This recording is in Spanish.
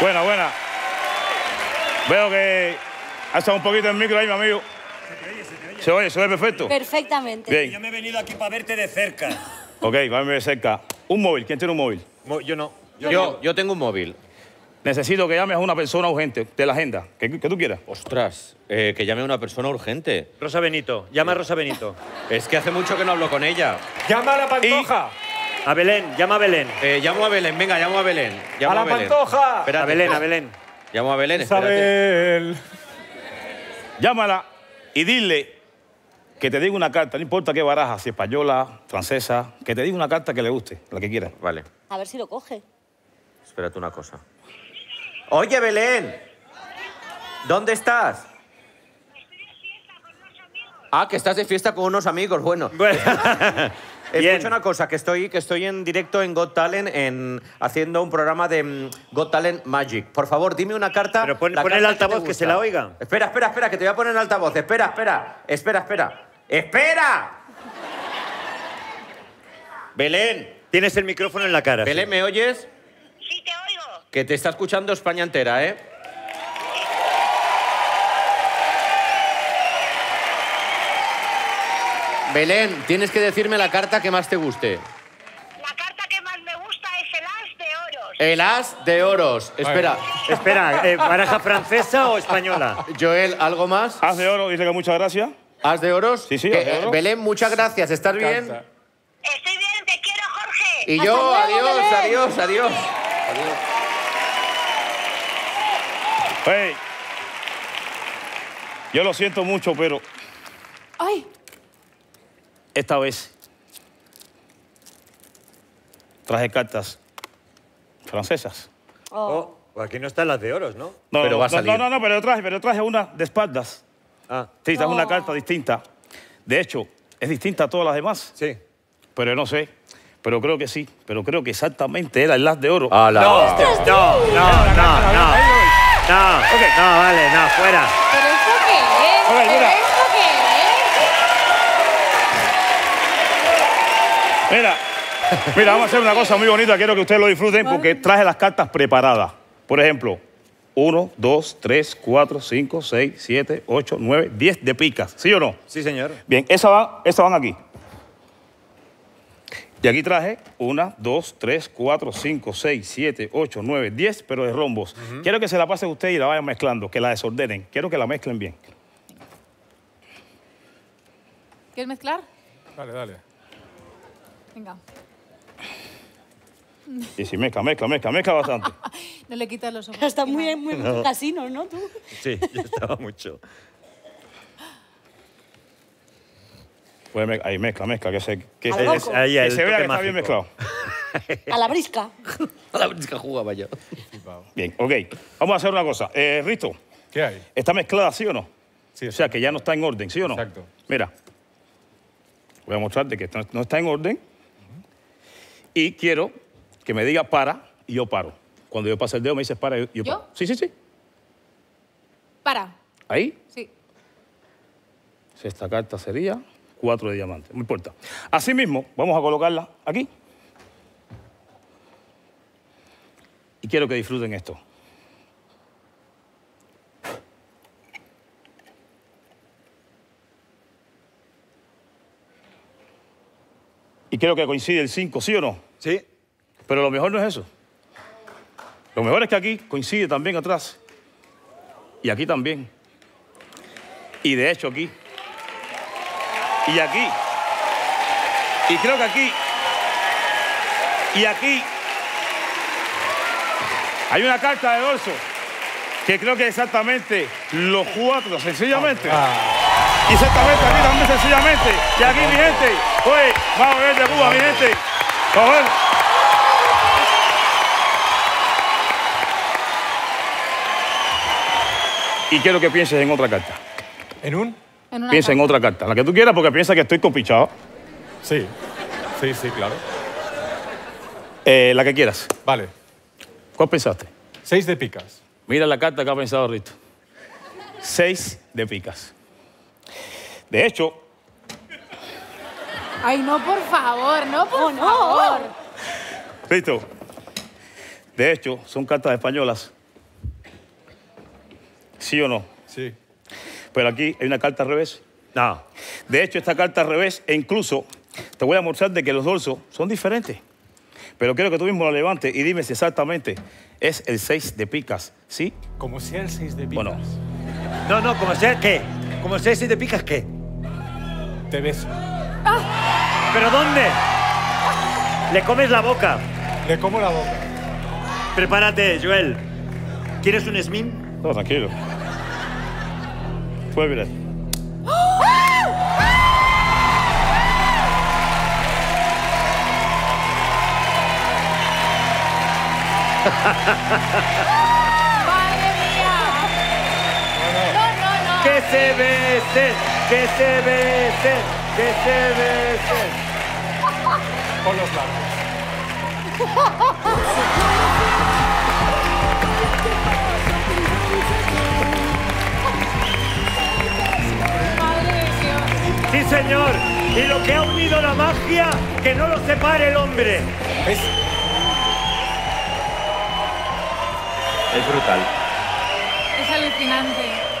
Buena, buena. Veo que hasta un poquito el micro ahí, mi amigo. Se oye, se oye perfecto. Perfectamente. Bien. Yo me he venido aquí para verte de cerca. Ok, vamos a ver cerca. Un móvil, ¿quién tiene un móvil? Mo- Yo no. Yo, yo tengo un móvil. Necesito que llames a una persona urgente de la agenda. ¿Qué, qué tú quieras? Ostras, eh, que llame a una persona urgente. Rosa Benito. Llama a Rosa Benito. Es que hace mucho que no hablo con ella. ¡Llama a la pantoja! A Belén, llama a Belén. Eh, llamo a Belén, venga, llamo a Belén. Llamo ¡A la Belén. pantoja! Espérate. A Belén, a Belén. Llamo a Belén, espérate. Isabel. Llámala y dile que te diga una carta, no importa qué baraja, si española, francesa, que te diga una carta que le guste, la que quiera. Vale, A ver si lo coge. espérate una cosa. Oye, Belén. ¿Dónde estás? Ah, que estás de fiesta con unos amigos. Bueno, Bueno. Escucha una cosa, que estoy, que estoy en directo en Got Talent, en, haciendo un programa de mm, Got Talent Magic. Por favor, dime una carta. Pero pon- la pon carta el altavoz, que gusta. se la oiga. Espera, espera, espera, que te voy a poner en altavoz. Espera, espera, espera, espera. ¡Espera! Belén, tienes el micrófono en la cara. sí. Belén, ¿me oyes? Sí, te oigo. Que te está escuchando España entera, ¿eh? Belén, tienes que decirme la carta que más te guste. La carta que más me gusta es el as de oros. El as de oros. Espera, Espera, eh, ¿baraja francesa o española? Joel, ¿algo más? Haz de oro, dile que muchas gracias. ¿As de oros? Sí, sí, as de eh. Belén, muchas gracias. ¿Estás bien? Estoy bien, te quiero, Jorge. Y yo, luego, adiós, Belén. adiós, adiós. Hey, yo lo siento mucho, pero. Esta vez traje cartas francesas. Oh, pues aquí no están las de oros, ¿no? No, Pero no, va a no, salir. No, no, no, pero traje, pero traje una de espaldas. Ah, Sí, traje una No. carta distinta. De hecho, es distinta a todas las demás, sí. pero no sé. Pero creo que sí. Pero creo que exactamente era el las de oro. Ala. No, no, no, no, no. No, no, vale, no, fuera. ¿Pero esto qué es? Ok, ¿Pero mira. Mira, mira, vamos a hacer una cosa muy bonita. Quiero que ustedes lo disfruten porque traje las cartas preparadas. Por ejemplo, 1, 2, 3, 4, 5, 6, 7, 8, 9, 10 de picas. ¿Sí o no? Sí, señor. Bien, esas van, esas van aquí. Y aquí traje 1, 2, 3, 4, 5, 6, 7, 8, 9, 10, pero de rombos. Quiero que se la pasen ustedes y la vayan mezclando, que la desordenen. Quiero que la mezclen bien. es? ¿Quieres mezclar? Dale, dale. Venga. Y si mezcla, mezcla, mezcla, mezcla bastante. No le quitas los ojos. Está muy, muy casino, ¿no? Tú. Sí, yo estaba mucho. Pues me- ahí mezcla, mezcla, que se, que se, que Ahí, el se vea que está bien mezclado. A la brisca. La brisca jugaba yo. Bien, ok. Vamos a hacer una cosa. Eh, Risto, ¿Qué hay? ¿está mezclada sí o no? Sí, O sea, que ya no está en orden, ¿sí o no? Exacto. Mira, voy a mostrarte que no está en orden. Y quiero que me diga para y yo paro. Cuando yo pase el dedo me dices para y yo, yo ¿Yo? paro. Sí, sí, sí. Para. Ahí. Sí. Esta carta sería cuatro de diamantes. No importa. Así mismo, vamos a colocarla aquí. Y quiero que disfruten esto. Y quiero que coincide el 5, ¿sí o no? Sí. Pero lo mejor no es eso. Lo mejor es que aquí coincide también atrás. Y aquí también. Y de hecho aquí. Y aquí. Y creo que aquí. Y aquí. Hay una carta de dorso que creo que exactamente los cuatro, sencillamente. Y exactamente aquí también, sencillamente. Y aquí, mi gente. Oye, vamos a ver de Cuba, mi gente. Vamos a ver. Y quiero que pienses en otra carta. ¿En un? En una Piensa en otra carta. La que tú quieras porque piensa que estoy compichado. Sí. Sí, sí, claro. Eh, la que quieras. Vale. ¿Cuál pensaste? Seis de picas. Mira la carta que ha pensado Rito. Seis de picas. De hecho, Ay, no, por favor, no, por Oh, no. favor. Rito, de hecho, son cartas españolas ¿Sí o no? Sí. Pero aquí hay una carta al revés. No. De hecho, esta carta al revés, e incluso te voy a mostrar de que los dorsos son diferentes. Pero quiero que tú mismo lo levantes y dime si exactamente es el 6 de picas, ¿sí? Como sea el 6 de picas. Bueno. No, no, como sea, ¿qué? Como sea si te picas, ¿qué? Te beso. ¿Pero dónde? Le comes la boca. Le como la boca. Prepárate, Joel. ¿Quieres un Smin? No, tranquilo. Vuelve. ¡Madre mía! No, no, no. Que se besen, que se besen, que se besen. Con los labios. Madre mía. Sí, señor. Y lo que ha unido la magia, que no lo separe el hombre. Es, Es brutal. Es alucinante.